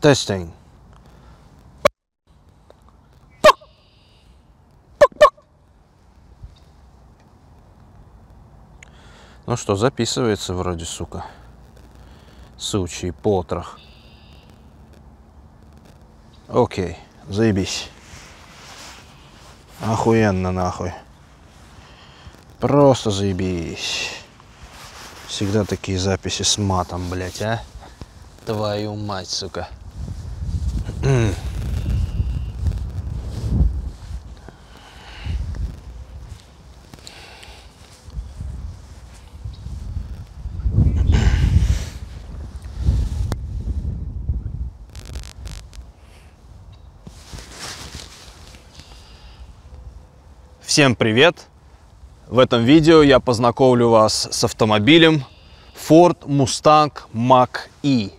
Testing. Ну что, записывается вроде, сука. Сучий потрох. Окей, заебись. Охуенно нахуй. Просто заебись. Всегда такие записи с матом, блять, а? Твою мать, сука. Всем привет! В этом видео я познакомлю вас с автомобилем Ford Mustang Mach-E.